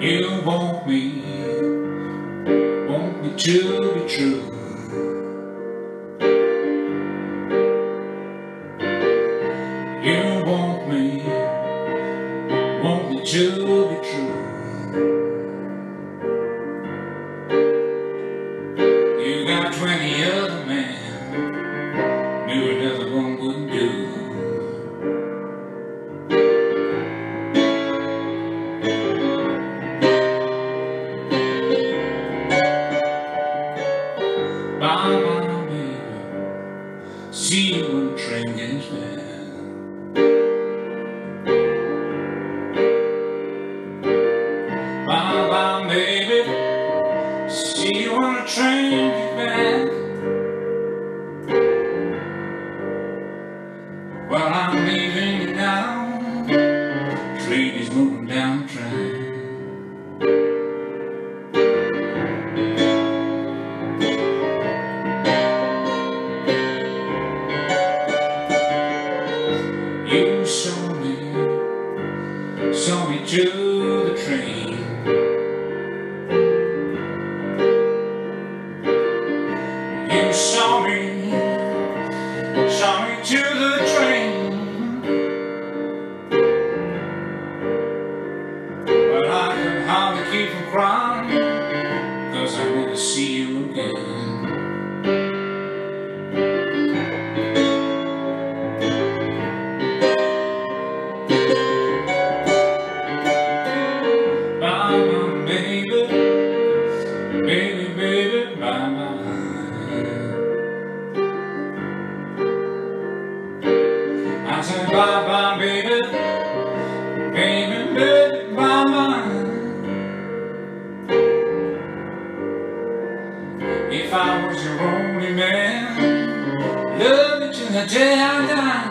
You want me, want me to be true. You want me, want me to be true. You got twenty other Bye bye, baby. See you the train gets. See you again. Baby, baby, baby. I said bye, bye, baby, baby, baby, love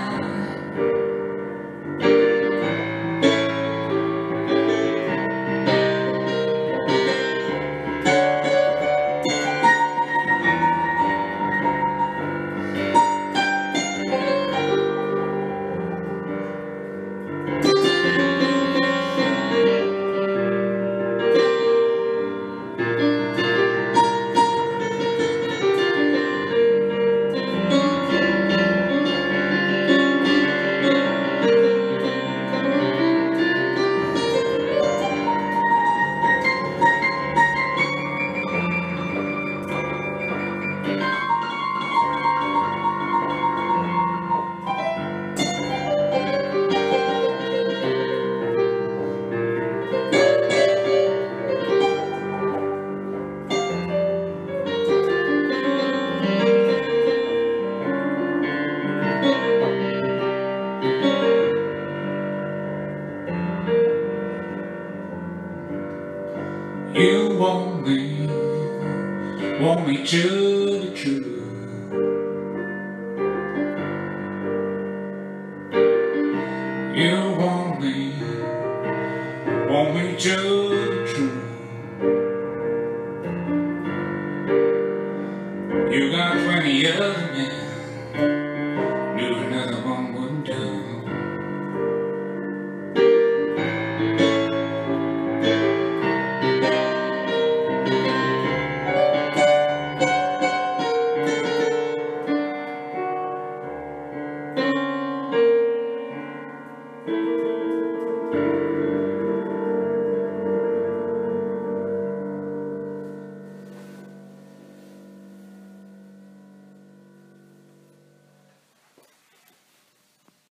you. Want me, want me to be true. You want me, want me to be true.